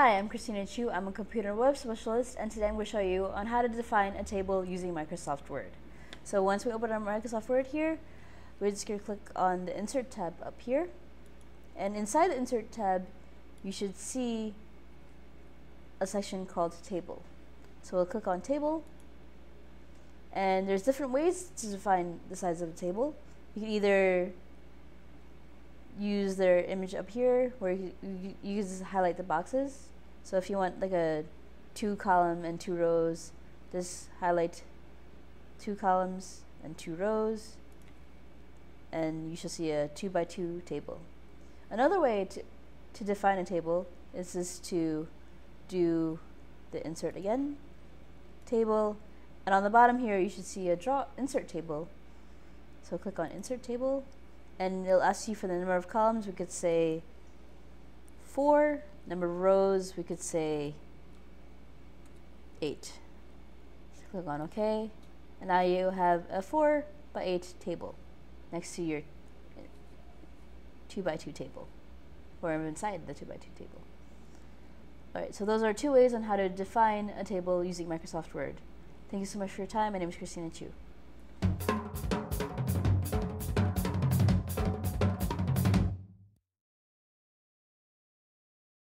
Hi, I'm Christina Chiu. I'm a computer web specialist, and today I'm going to show you on how to define a table using Microsoft Word. So once we open our Microsoft Word here, we're just going to click on the Insert tab up here. And inside the Insert tab, you should see a section called Table. So we'll click on Table, and there's different ways to define the size of a table. You can either use their image up here where you, you, you just highlight the boxes. So if you want like a two column and two rows, just highlight two columns and two rows and you should see a two by two table. Another way to, to define a table is just to do the insert again table and on the bottom here you should see a draw insert table. So click on insert table and it'll ask you for the number of columns. We could say four. Number of rows, we could say eight. So click on OK. And now you have a four by eight table next to your uh, two by two table or inside the two by two table. Alright, so those are two ways on how to define a table using Microsoft Word. Thank you so much for your time. My name is Christina Chiu.